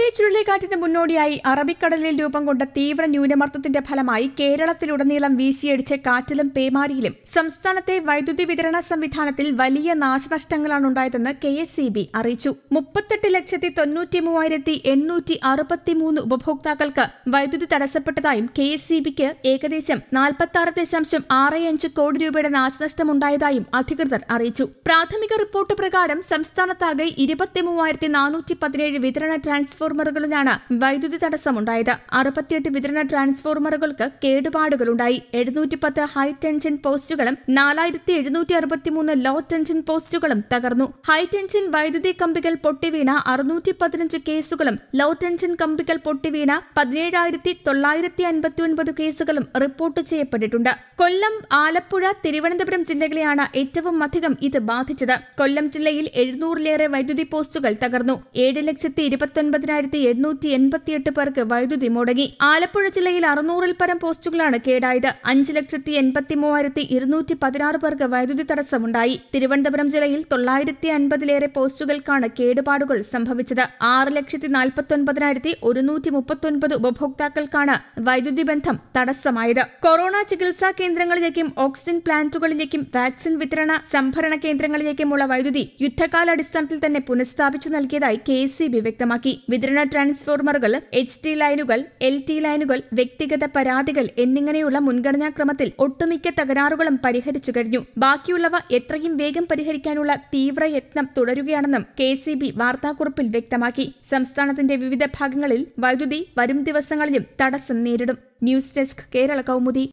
ടോട്ടെ ചുഴലിക്കാറ്റിന് മുന്നോടിയായി അറബിക്കടലിൽ രൂപം കൊണ്ട തീവ്ര ന്യൂനമർദ്ദത്തിന്റെ ഫലമായി കേരളത്തിലുടനീളം വീശിയടിച്ച കാറ്റിലും പേമാരിയിലും സംസ്ഥാനത്തെ വൈദ്യുതി വിതരണ സംവിധാനത്തിൽ വലിയ നാശനഷ്ടങ്ങളാണ് ഉണ്ടായതെന്ന് കെ എസ് സി ബി അറിയിച്ചു. മുപ്പത്തെട്ട് ലക്ഷത്തി തൊണ്ണൂറ്റി മൂവായിരത്തി എണ്ണൂറ്റി അറുപത്തിമൂന്ന് ഉപഭോക്താക്കൾക്ക് വൈദ്യുതി തടസ്സപ്പെട്ടതായും കെ എസ് സി ബിക്ക് ഏകദേശം നാൽപ്പത്തി ആറ് ദശാംശം ആറ് അഞ്ച് കോടി രൂപയുടെ നാശനഷ്ടമുണ്ടായതായും അധികൃതർ അറിയിച്ചു. പ്രാഥമിക റിപ്പോർട്ട് പ്രകാരം സംസ്ഥാനത്താകെ ഇരുപത്തി മൂവായിരത്തി നാനൂറ്റി പതിനേഴ് വിതരണ ട്രാൻസ്ഫോർമറുകളിലാണ് വൈദ്യുതി തടസ്സമുണ്ടായത്. അറുപത്തിയെട്ട് വിതരണ ട്രാൻസ്ഫോർമറുകൾക്ക് കേടുപാടുകളുണ്ടായി. എഴുന്നൂറ്റി പത്ത് ഹൈ ടെൻഷൻ പോസ്റ്റുകളും നാലായിരത്തി എഴുന്നൂറ്റി അറുപത്തിമൂന്ന് ലോ ടെൻഷൻ പോസ്റ്റുകളും തകർന്നു. ഹൈ ടെൻഷൻ വൈദ്യുതി കമ്പികൾ പൊട്ടിവീണ അറുന്നൂറ്റി പതിനഞ്ച് കേസുകളും ലോ ടെൻഷൻ കമ്പികൾ പൊട്ടിവീണ പതിനേഴായിരത്തി തൊള്ളായിരത്തി അൻപത്തി ഒൻപത് കേസുകളും റിപ്പോർട്ട് ചെയ്യപ്പെട്ടിട്ടുണ്ട്. കൊല്ലം ആലപ്പുഴ തിരുവനന്തപുരം ജില്ലകളെയാണ് ഏറ്റവും അധികം ഇത് ബാധിച്ചത്. കൊല്ലം ജില്ലയിൽ എഴുന്നൂറിലേറെ വൈദ്യുതി പോസ്റ്റുകൾ തകർന്നു. ഏഴ് ലക്ഷത്തി ഇരുപത്തൊൻപതിനായിരത്തി എണ്ണൂറ്റി എൺപത്തിയെട്ട് പേർക്ക് വൈദ്യുതി മുടങ്ങി. ആലപ്പുഴ ജില്ലയിൽ അറുന്നൂറിൽ പരം പോസ്റ്റുകളാണ് കേടായത്. അഞ്ച് ലക്ഷത്തി എൺപത്തി മൂവായിരത്തി ഇരുന്നൂറ്റി പതിനാറ് പേർക്ക് വൈദ്യുതി തടസ്സമുണ്ടായി. തിരുവനന്തപുരം ജില്ലയിൽ തൊള്ളായിരത്തി അൻപതിലേറെ പോസ്റ്റുകൾക്കാണ് കേടുപാടുകൾ സംഭവിച്ചത്. ആറ് ലക്ഷത്തി നാൽപ്പത്തി ഒൻപതിനായിരത്തി ഒരുന്നൂറ്റി മുപ്പത്തൊൻപത് ഉപഭോക്താക്കൾക്കാണ് വൈദ്യുതി ബന്ധം തടസ്സമായത്. കൊറോണ ചികിത്സാ കേന്ദ്രങ്ങളിലേക്കും ഓക്സിജൻ പ്ലാന്റുകളിലേക്കും വാക്സിൻ വിതരണ സംഭരണ കേന്ദ്രങ്ങളിലേക്കുമുള്ള വൈദ്യുതി യുദ്ധകാലാടിസ്ഥാനത്തിൽ തന്നെ പുനഃസ്ഥാപിച്ചു നൽകിയതായി കെ വ്യക്തമാക്കി. വിതരണ ട്രാൻസ്ഫോർമറുകൾ എച്ച് ടി ലൈനുകൾ എൽ ടി ലൈനുകൾ വ്യക്തിഗത പരാതികൾ എന്നിങ്ങനെയുള്ള മുൻഗണനാക്രമത്തിൽ ഒട്ടുമിക്ക തകരാറുകളും പരിഹരിച്ചു കഴിഞ്ഞു. ബാക്കിയുള്ളവ എത്രയും വേഗം പരിഹരിക്കാനുള്ള തീവ്രയത്നം തുടരുകയാണെന്നും കെ സി ബി വാർത്താക്കുറിപ്പിൽ വ്യക്തമാക്കി. സംസ്ഥാനത്തിന്റെ വിവിധ ഭാഗങ്ങളിൽ വൈദ്യുതി വരും ദിവസങ്ങളിലും തടസ്സം നേരിടും. News desk Kerala Kaumudi.